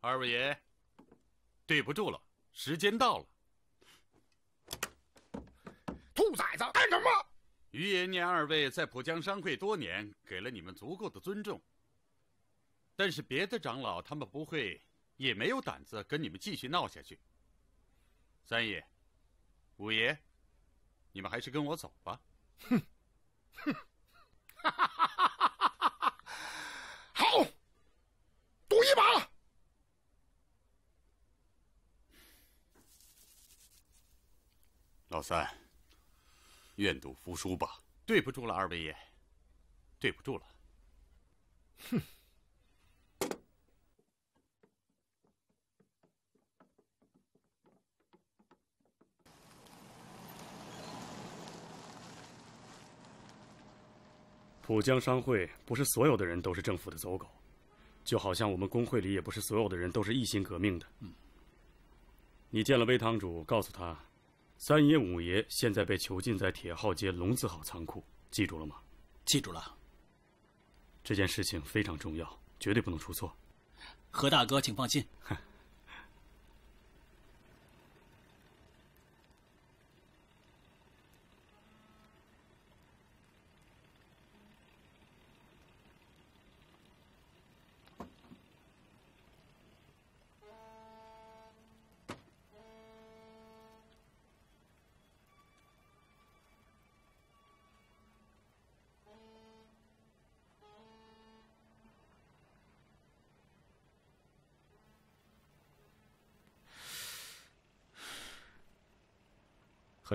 二位爷，对不住了，时间到了。兔崽子，干什么？于爷念二位在浦江商会多年，给了你们足够的尊重。但是别的长老他们不会，也没有胆子跟你们继续闹下去。三爷、五爷，你们还是跟我走吧。哼，哼，哈哈哈！好，赌一把。老三，愿赌服输吧。对不住了，二位爷，对不住了。哼。浦江商会不是所有的人都是政府的走狗，就好像我们工会里也不是所有的人都是一心革命的。嗯。你见了魏堂主，告诉他，三爷五爷现在被囚禁在铁号街龙字号仓库，记住了吗？记住了。这件事情非常重要，绝对不能出错。何大哥，请放心。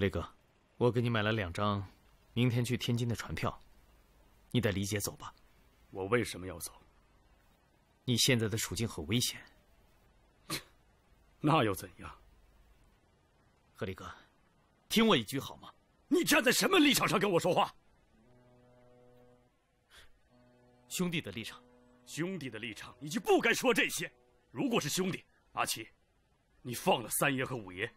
何力哥，我给你买了两张明天去天津的船票，你带李姐走吧。我为什么要走？你现在的处境很危险。那又怎样？何力哥，听我一句好吗？你站在什么立场上跟我说话？兄弟的立场，兄弟的立场，你就不该说这些。如果是兄弟，阿七，你放了三爷和五爷。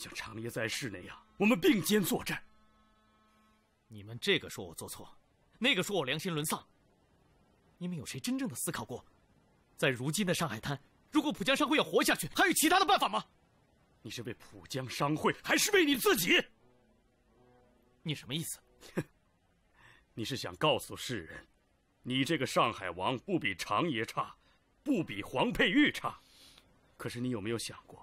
像长爷在世那样，我们并肩作战。你们这个说我做错，那个说我良心沦丧。你们有谁真正的思考过，在如今的上海滩，如果浦江商会要活下去，还有其他的办法吗？你是为浦江商会，还是为你自己？你什么意思？你是想告诉世人，你这个上海王不比长爷差，不比黄佩玉差？可是你有没有想过？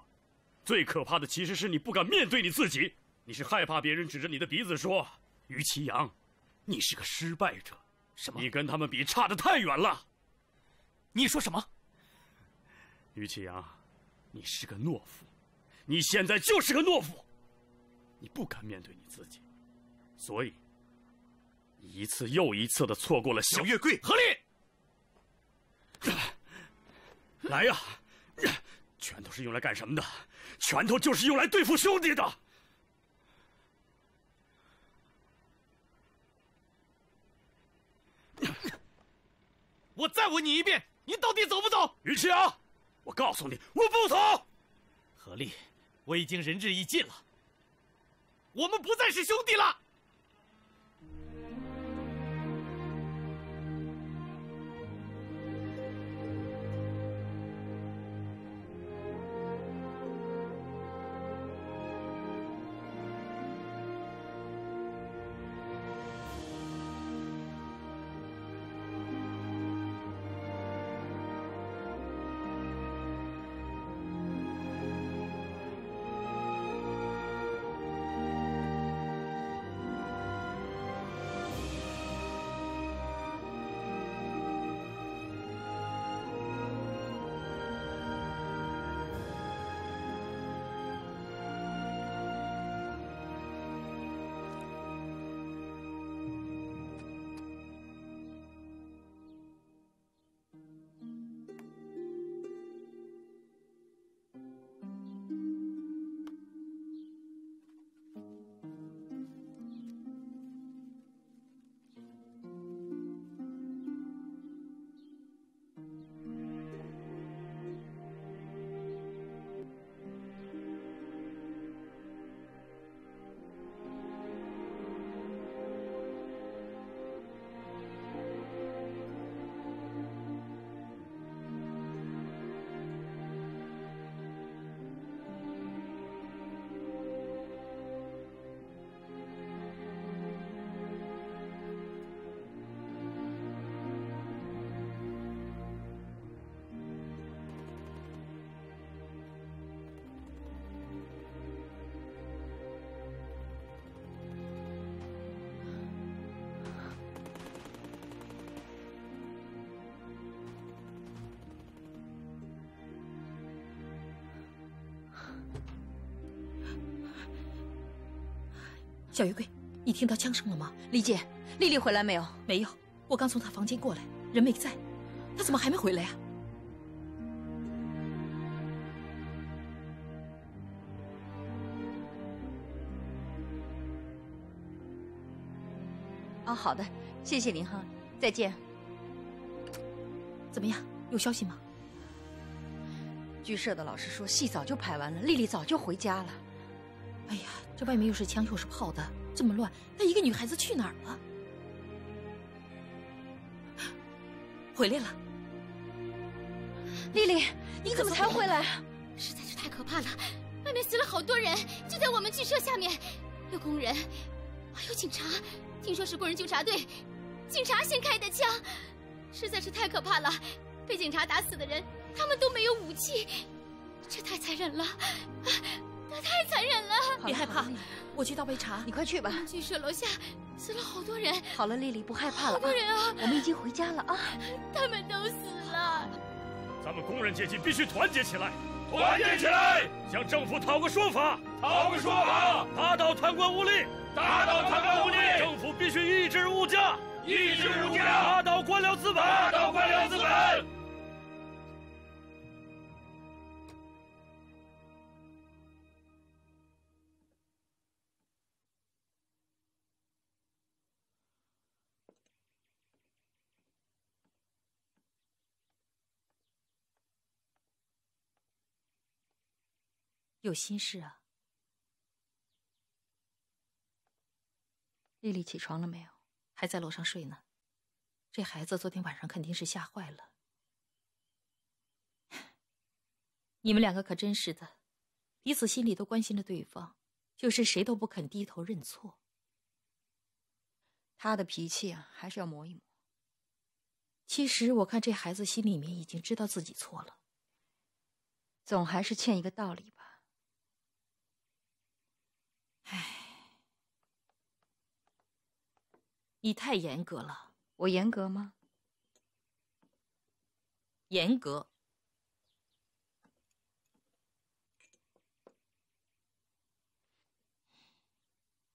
最可怕的其实是你不敢面对你自己，你是害怕别人指着你的鼻子说：“于其阳，你是个失败者。”什么？你跟他们比差的太远了。你说什么？于其阳，你是个懦夫，你现在就是个懦夫。你不敢面对你自己，所以一次又一次的错过了小月桂。何力，来呀！拳头是用来干什么的？拳头就是用来对付兄弟的。我再问你一遍，你到底走不走？于启阳，我告诉你，我不走。何力，我已经仁至义尽了，我们不再是兄弟了。小鱼桂，你听到枪声了吗？李姐，丽丽回来没有？没有，我刚从她房间过来，人没在。她怎么还没回来呀？啊，好的，谢谢您哈，再见。怎么样？有消息吗？剧社的老师说，戏早就排完了，丽丽早就回家了。哎呀，这外面又是枪又是炮的，这么乱，那一个女孩子去哪儿了？回来了，丽丽，你怎么才回来？实在是太可怕了，外面死了好多人，就在我们剧社下面，有工人，还有警察。听说是工人纠察队，警察先开的枪，实在是太可怕了。被警察打死的人，他们都没有武器，这太残忍了，那太残忍了。别害怕，我去倒杯茶，你快去吧。剧社楼下死了好多人。好了，丽丽，不害怕了。好多人啊！我们已经回家了啊。他们都死了。咱们工人阶级必须团结起来，团结起来，向政府讨个说法，讨个说法，打倒贪官污吏，打倒贪官污吏。政府必须抑制物价，抑制物价，打倒官僚资本，打倒官僚资本。有心事啊，丽丽起床了没有？还在楼上睡呢。这孩子昨天晚上肯定是吓坏了。你们两个可真是的，彼此心里都关心着对方，就是谁都不肯低头认错。他的脾气啊，还是要磨一磨。其实我看这孩子心里面已经知道自己错了，总还是欠一个道理吧。唉，你太严格了。我严格吗？严格。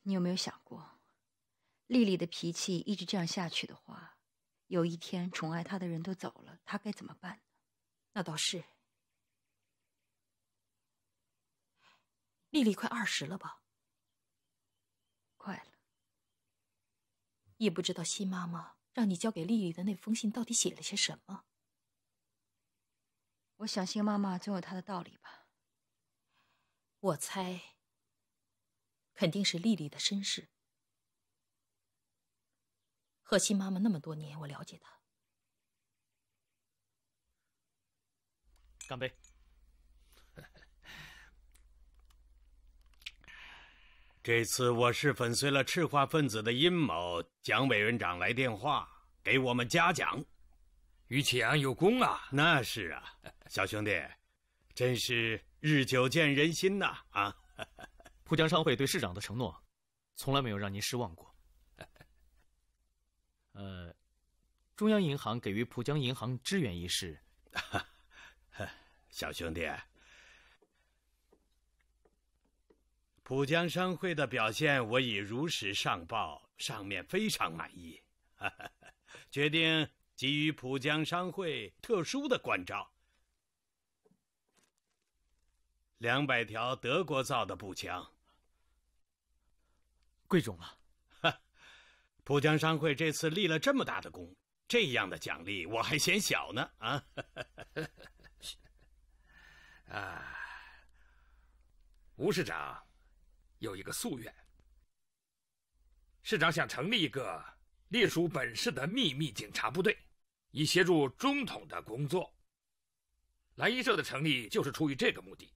你有没有想过，丽丽的脾气一直这样下去的话，有一天宠爱她的人都走了，她该怎么办呢？那倒是。丽丽快二十了吧？快了，也不知道新妈妈让你交给丽丽的那封信到底写了些什么。我想新妈妈总有她的道理吧。我猜，肯定是丽丽的身世。和新妈妈那么多年，我了解她。干杯。这次我是粉碎了赤化分子的阴谋。蒋委员长来电话给我们嘉奖，于启阳有功啊！那是啊，小兄弟，真是日久见人心呐！啊，浦江商会对市长的承诺，从来没有让您失望过。呃，中央银行给予浦江银行支援一事，小兄弟。浦江商会的表现我已如实上报，上面非常满意，决定给予浦江商会特殊的关照。两百条德国造的步枪，贵重了。浦江商会这次立了这么大的功，这样的奖励我还嫌小呢。啊，啊，吴市长。有一个夙愿，市长想成立一个隶属本市的秘密警察部队，以协助中统的工作。蓝衣社的成立就是出于这个目的，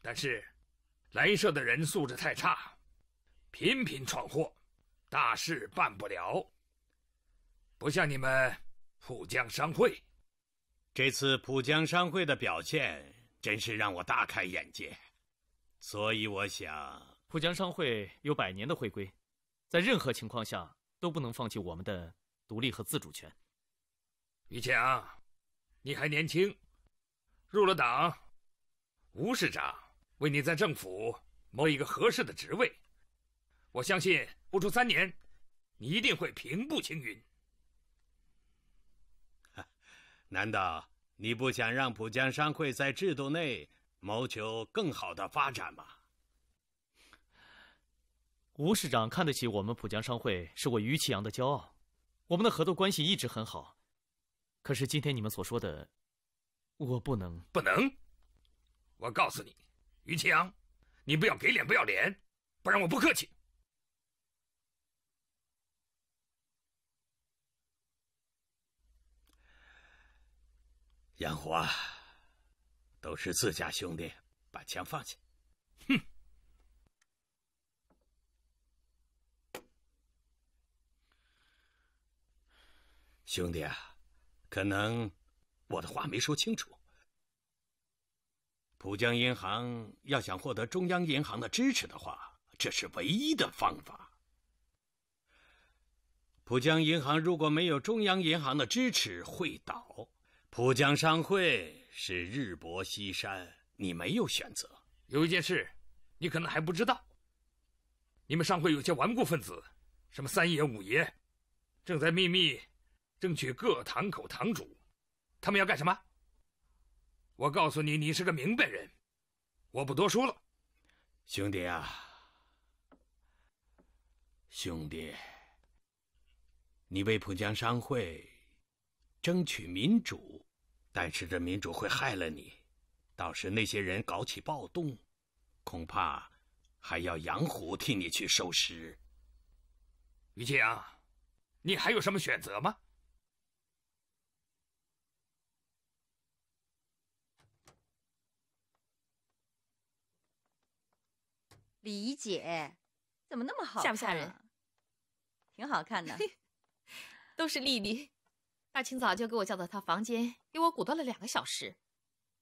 但是蓝衣社的人素质太差，频频闯祸，大事办不了。不像你们浦江商会，这次浦江商会的表现真是让我大开眼界，所以我想。浦江商会有百年的会规，在任何情况下都不能放弃我们的独立和自主权。于强，你还年轻，入了党，吴市长为你在政府谋一个合适的职位，我相信不出三年，你一定会平步青云。难道你不想让浦江商会在制度内谋求更好的发展吗？吴市长看得起我们浦江商会，是我于启阳的骄傲。我们的合作关系一直很好。可是今天你们所说的，我不能。不能！我告诉你，于启阳，你不要给脸不要脸，不然我不客气。杨虎啊，都是自家兄弟，把枪放下。哼！兄弟啊，可能我的话没说清楚。浦江银行要想获得中央银行的支持的话，这是唯一的方法。浦江银行如果没有中央银行的支持，会倒。浦江商会是日薄西山，你没有选择。有一件事，你可能还不知道。你们商会有些顽固分子，什么三爷、五爷，正在秘密争取各堂口堂主。他们要干什么？我告诉你，你是个明白人，我不多说了。兄弟啊，兄弟，你为浦江商会。争取民主，但是这民主会害了你。到时那些人搞起暴动，恐怕还要杨虎替你去收尸。于启阳，你还有什么选择吗？李姐，怎么那么好看？吓不吓人？挺好看的，都是丽丽。大清早就给我叫到她房间，给我鼓捣了两个小时，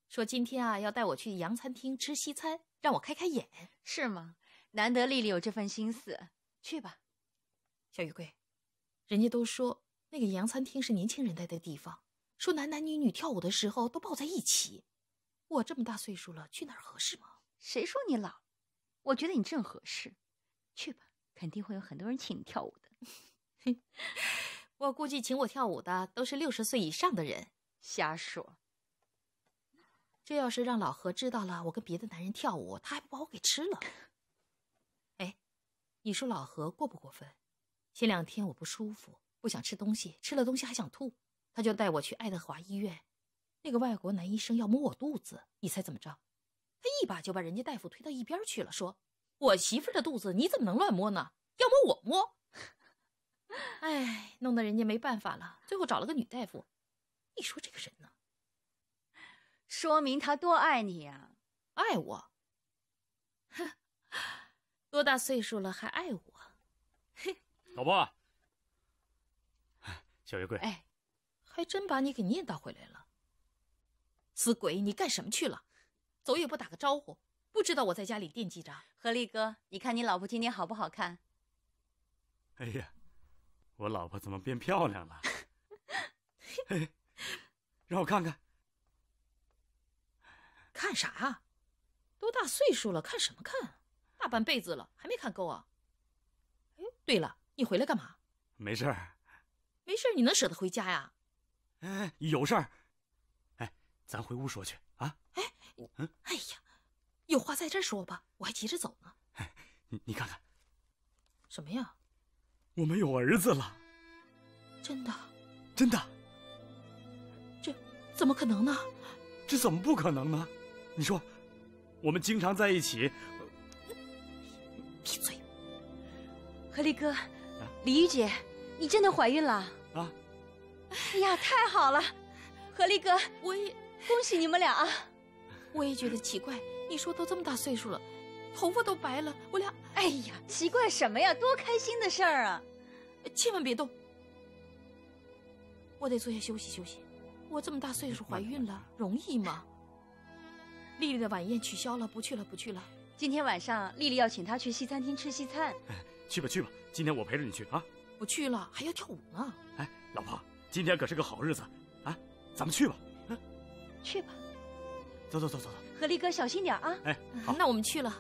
说今天啊要带我去洋餐厅吃西餐，让我开开眼，是吗？难得丽丽有这份心思，去吧。小玉桂，人家都说那个洋餐厅是年轻人待的地方，说男男女女跳舞的时候都抱在一起。我这么大岁数了，去哪儿合适吗？谁说你老？我觉得你正合适，去吧，肯定会有很多人请你跳舞的。我估计请我跳舞的都是六十岁以上的人。瞎说！这要是让老何知道了我跟别的男人跳舞，他还不把我给吃了？哎，你说老何过不过分？前两天我不舒服，不想吃东西，吃了东西还想吐，他就带我去爱德华医院。那个外国男医生要摸我肚子，你猜怎么着？他一把就把人家大夫推到一边去了，说：“我媳妇的肚子你怎么能乱摸呢？要摸我摸。”哎，弄得人家没办法了，最后找了个女大夫。你说这个人呢？说明他多爱你呀！爱我？哼，多大岁数了还爱我？嘿，老婆，小月桂，哎，还真把你给念叨回来了。死鬼，你干什么去了？走也不打个招呼，不知道我在家里惦记着。何力哥，你看你老婆今天好不好看？哎呀！我老婆怎么变漂亮了？嘿，让我看看。看啥啊？多大岁数了，看什么看？大半辈子了，还没看够啊？哎，对了，你回来干嘛？没事儿。没事儿，你能舍得回家呀？哎，有事儿。哎，咱回屋说去嗯，哎呀，有话在这儿说吧，我还急着走呢。哎，你你看看，什么呀？我们有儿子了，真的，真的，这怎么可能呢？这怎么不可能呢？你说，我们经常在一起。闭嘴！何力哥，李玉姐，你真的怀孕了啊！哎呀，太好了！何力哥，我也恭喜你们俩啊！我也觉得奇怪，你说都这么大岁数了。头发都白了，我俩，哎呀，奇怪什么呀？多开心的事儿啊！千万别动，我得坐下休息休息。我这么大岁数怀孕了，容易吗？丽丽的晚宴取消了，不去了，不去了。今天晚上丽丽要请她去西餐厅吃西餐。哎，去吧去吧，今天我陪着你去啊！不去了，还要跳舞呢。哎，老婆，今天可是个好日子，啊，咱们去吧。嗯，去吧。走走走走走。何力哥，小心点啊！哎，好，那我们去了。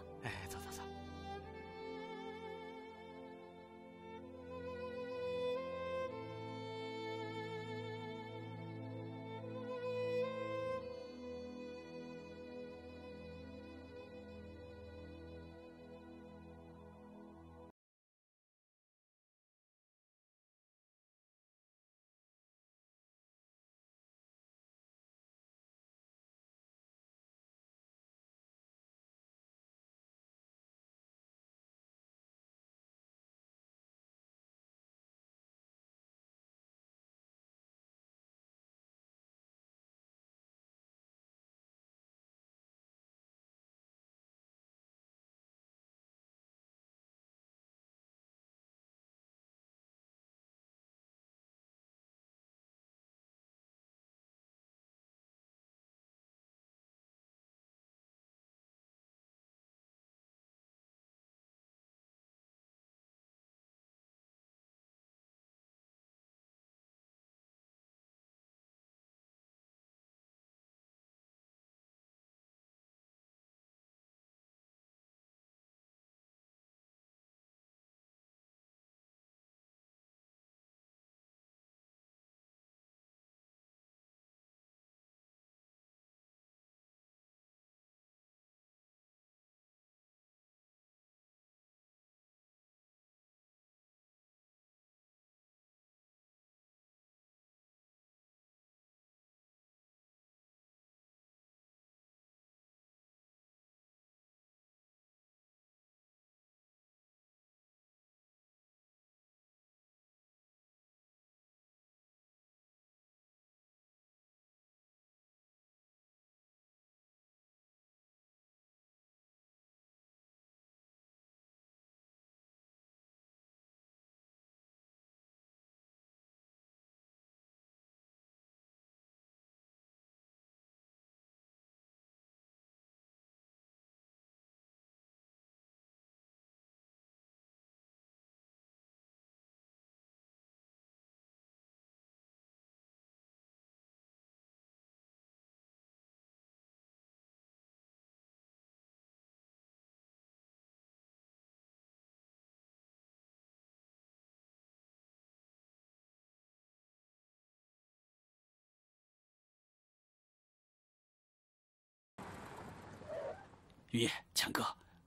于野、强哥，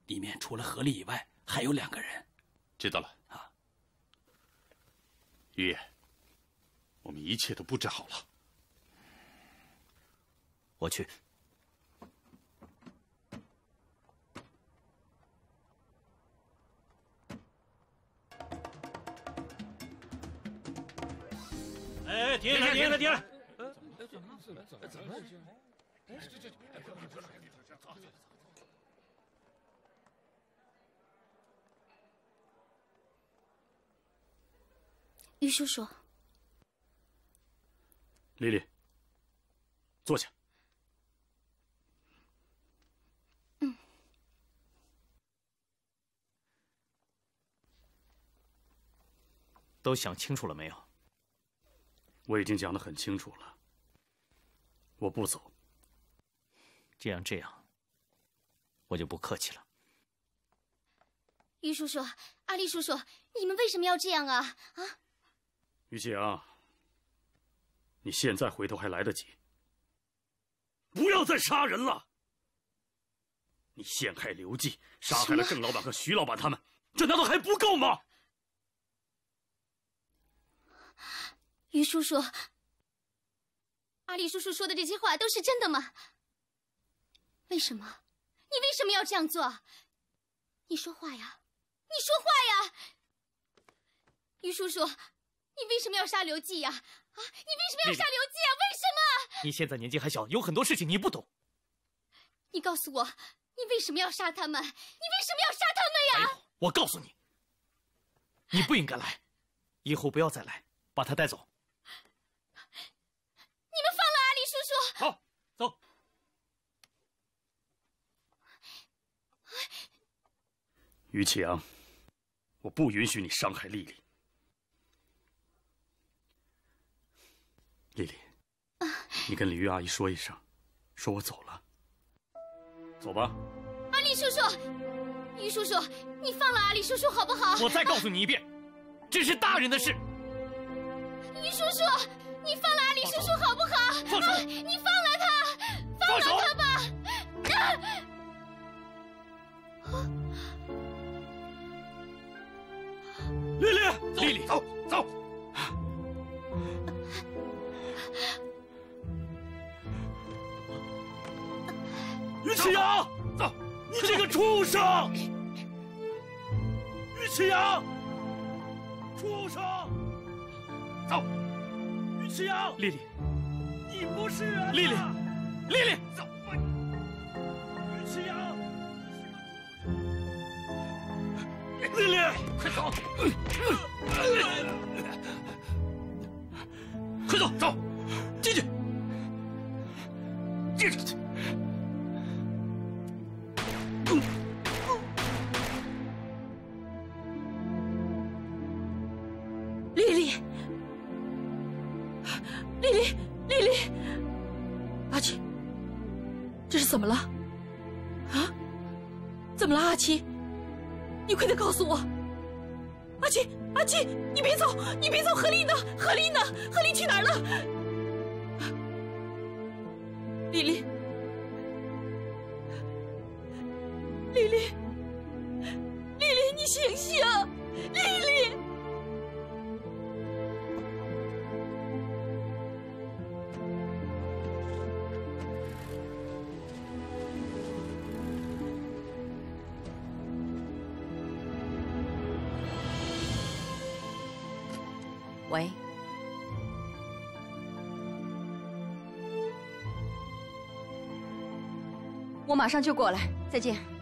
里面除了何丽以外，还有两个人。知道了。啊，于野，我们一切都布置好了。我去。哎，停下，停下，停下！于叔叔，丽丽，坐下。嗯，都想清楚了没有？我已经讲得很清楚了。我不走。既然这样，我就不客气了。于叔叔，阿丽叔叔，你们为什么要这样啊？啊！于启阳，你现在回头还来得及。不要再杀人了！你陷害刘季，杀害了郑老板和徐老板他们，这难道还不够吗？于叔叔，阿丽叔叔说的这些话都是真的吗？为什么？你为什么要这样做？你说话呀！你说话呀！于叔叔，你为什么要杀刘季呀？啊！你为什么要杀刘季啊？为什么？你现在年纪还小，有很多事情你不懂。你告诉我，你为什么要杀他们？你为什么要杀他们呀？我告诉你，你不应该来，以后不要再来，把他带走。你们放了阿离叔叔。好，走。于启阳，我不允许你伤害丽丽。丽丽，你跟李玉阿姨说一声，说我走了。走吧。阿丽叔叔，于叔叔，你放了阿丽叔叔好不好？我再告诉你一遍，这是大人的事。于叔叔。你放了阿丽叔叔好不好？放手！你放了他，放了他吧！啊丽丽，丽丽，走启阳，走！你这个畜生！于启阳，畜生！走！于启阳，丽丽，你不是人！丽丽，丽丽，走吧！于启阳，丽丽，快走！告诉我！阿七，阿七，你别走，你别走！何丽呢？何丽呢？何丽去哪儿了？喂，我马上就过来，再见。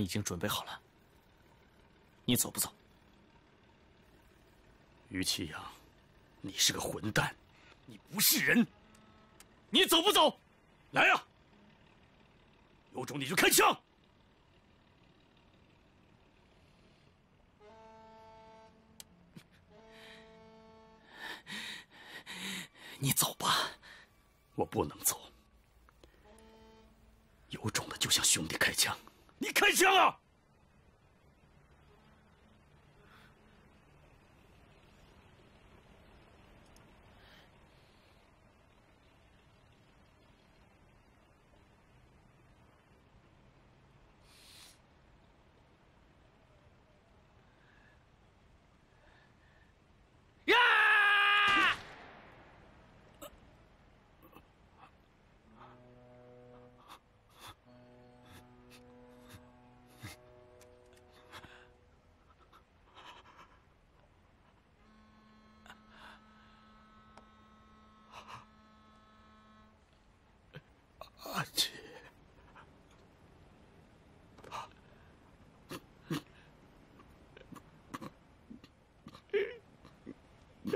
已经准备好了，你走不走？于启阳，你是个混蛋，你不是人，你走不走？来呀！有种你就开枪！你走吧，我不能走。有种的就向兄弟开枪，你开枪啊！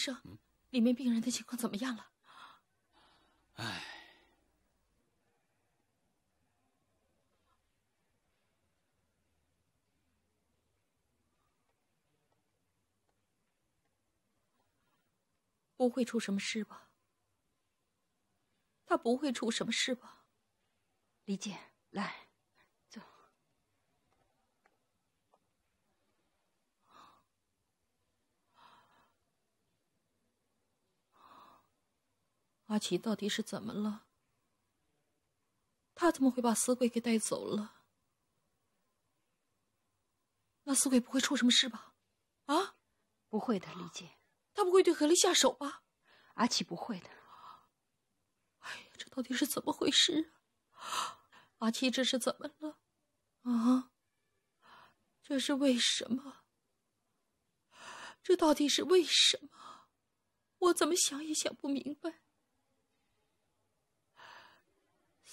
生，里面病人的情况怎么样了？唉，不会出什么事吧？他不会出什么事吧？李姐，来，阿奇到底是怎么了？他怎么会把死鬼给带走了？那死鬼不会出什么事吧？啊，不会的，李姐。他不会对何丽下手吧？阿奇不会的。哎呀，这到底是怎么回事啊？阿奇这是怎么了？啊，这是为什么？这到底是为什么？我怎么想也想不明白。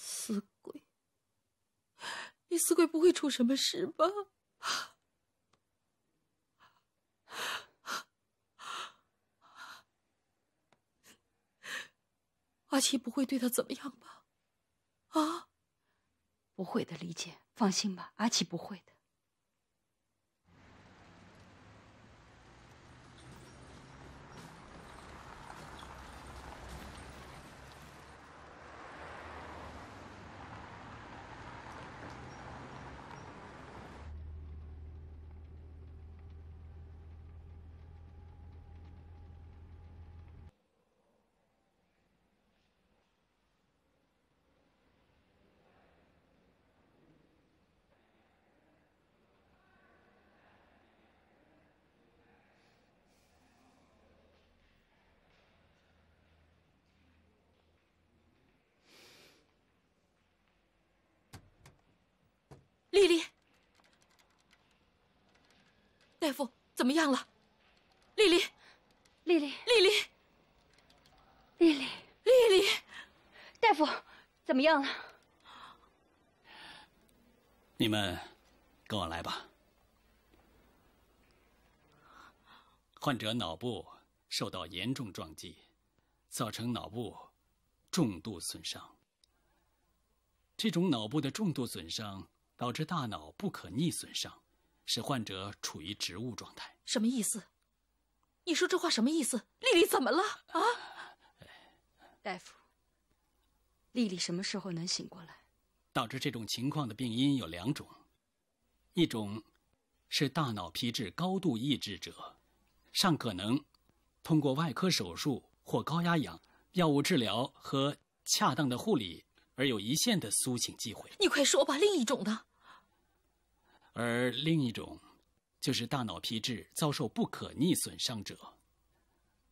死鬼，你死鬼不会出什么事吧？阿奇不会对他怎么样吧？啊，不会的，李姐，放心吧，阿奇不会的。丽丽，大夫怎么样了？丽丽，丽丽，丽丽，丽丽，丽丽，大夫怎么样了？你们跟我来吧。患者脑部受到严重撞击，造成脑部重度损伤。这种脑部的重度损伤导致大脑不可逆损伤，使患者处于植物状态。什么意思？你说这话什么意思？丽丽怎么了？啊？大夫，丽丽什么时候能醒过来？导致这种情况的病因有两种，一种是大脑皮质高度抑制者，尚可能通过外科手术或高压氧、药物治疗和恰当的护理而有一线的苏醒机会。你快说吧，另一种呢？而另一种，就是大脑皮质遭受不可逆损伤者，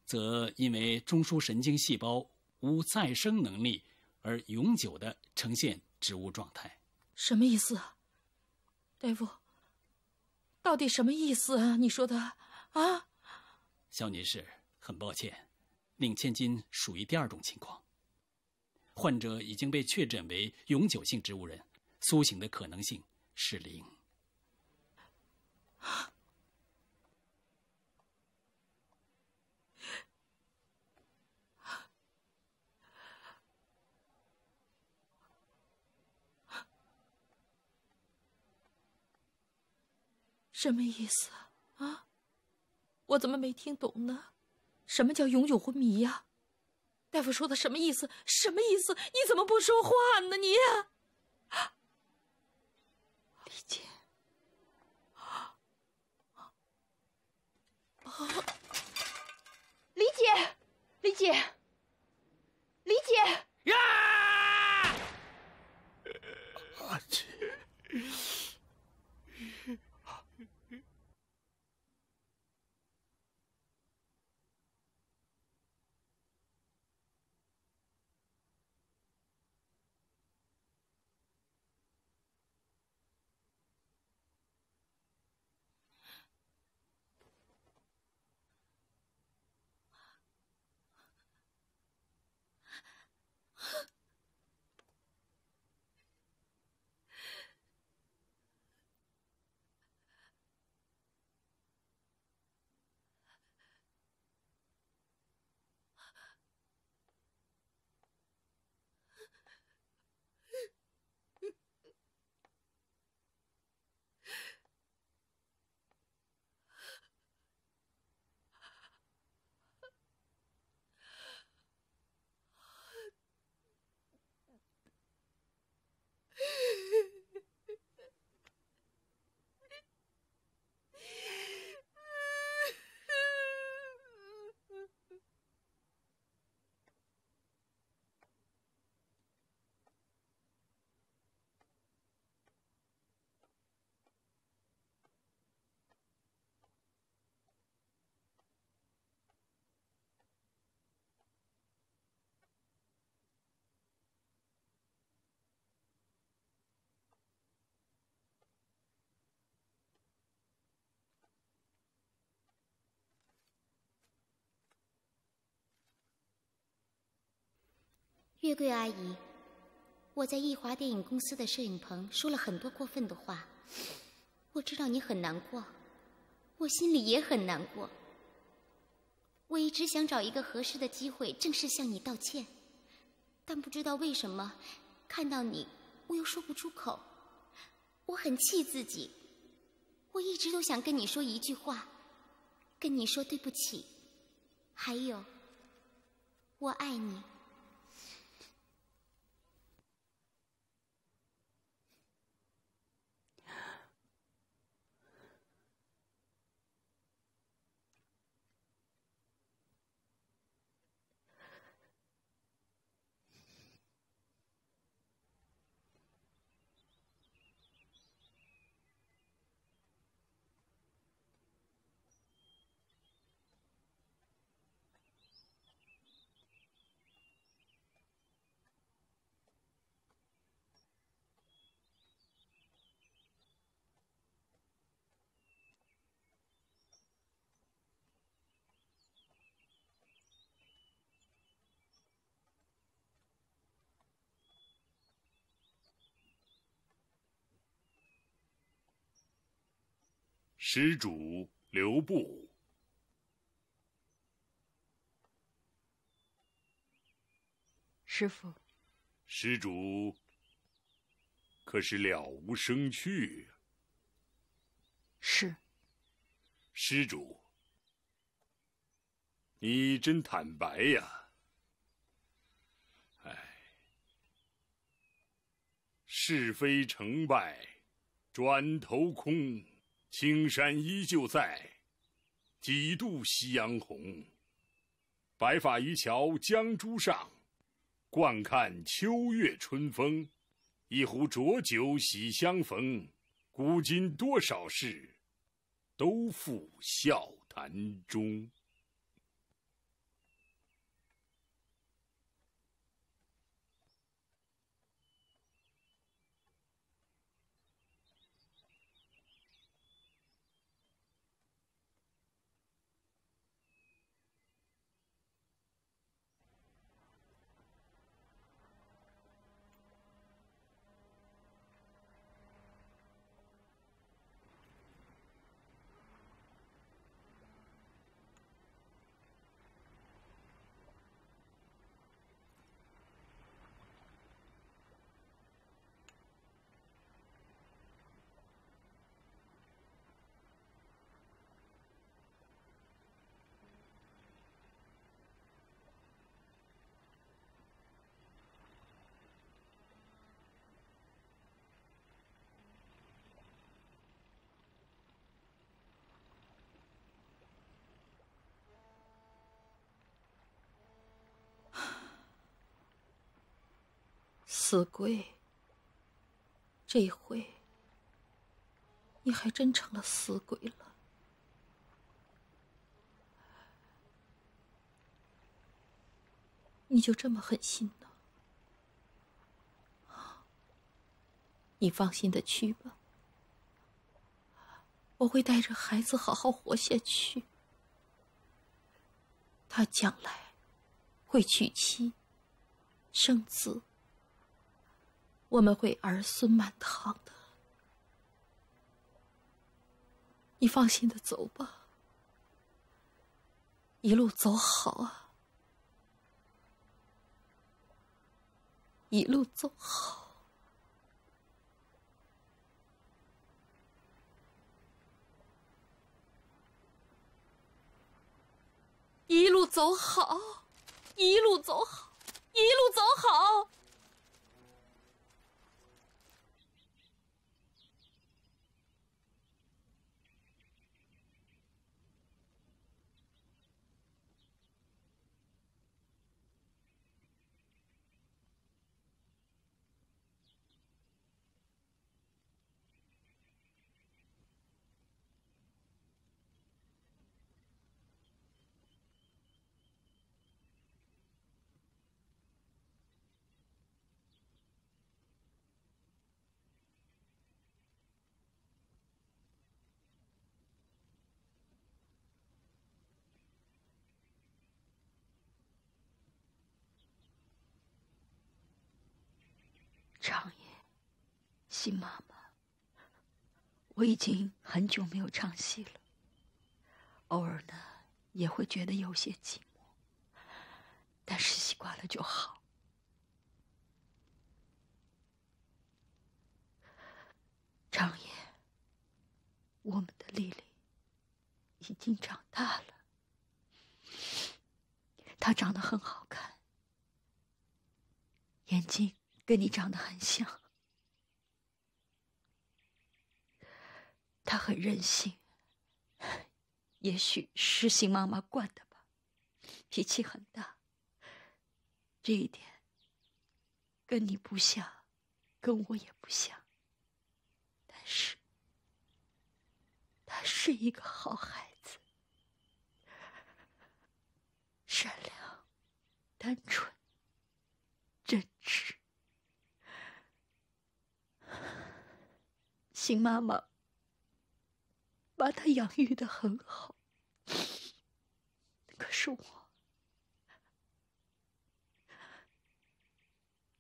则因为中枢神经细胞无再生能力而永久的呈现植物状态。什么意思啊，大夫？到底什么意思啊？你说的啊？肖女士，很抱歉，令千金属于第二种情况。患者已经被确诊为永久性植物人，苏醒的可能性是零。什么意思啊？我怎么没听懂呢？什么叫永久昏迷呀？大夫说的什么意思？什么意思？你怎么不说话呢？你，李姐，李姐，李姐，李姐呀！啊去！月桂阿姨，我在艺华电影公司的摄影棚说了很多过分的话，我知道你很难过，我心里也很难过。我一直想找一个合适的机会正式向你道歉，但不知道为什么，看到你我又说不出口。我很气自己，我一直都想跟你说一句话，跟你说对不起，还有，我爱你。施主留步。师傅，施主可是了无生趣。是。施主，你真坦白呀！哎，是非成败，转头空。青山依旧在，几度夕阳红。白发渔樵江渚上，惯看秋月春风。一壶浊酒喜相逢，古今多少事，都付笑谈中。死鬼，这回你还真成了死鬼了。你就这么狠心呢？你放心的去吧，我会带着孩子好好活下去。他将来会娶妻生子。我们会儿孙满堂的，你放心的走吧，一路走好啊，一路走好，一路走好，一路走好，一路走好。长爷，新妈妈，我已经很久没有唱戏了。偶尔呢，也会觉得有些寂寞，但是习惯了就好。长爷，我们的丽丽已经长大了，她长得很好看，眼睛。跟你长得很像，他很任性，也许是新妈妈惯的吧，脾气很大。这一点跟你不像，跟我也不像。但是，他是一个好孩子，善良、单纯、真挚。新妈妈把他养育的很好，可是我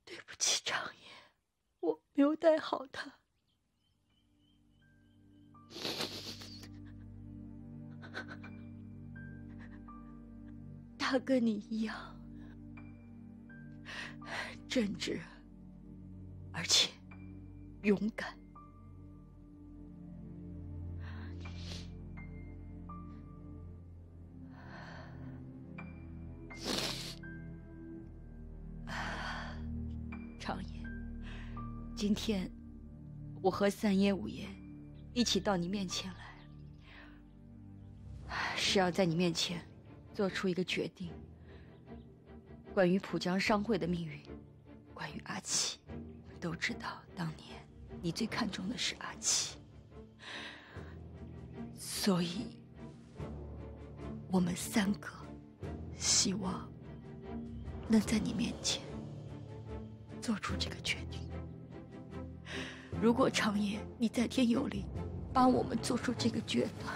对不起长爷，我没有带好他。他跟你一样正直，而且勇敢。今天，我和三爷五爷一起到你面前来，是要在你面前做出一个决定。关于浦江商会的命运，关于阿七，都知道当年你最看重的是阿七，所以，我们三个希望能在你面前做出这个决定。如果长夜你在天有灵，帮我们做出这个决断。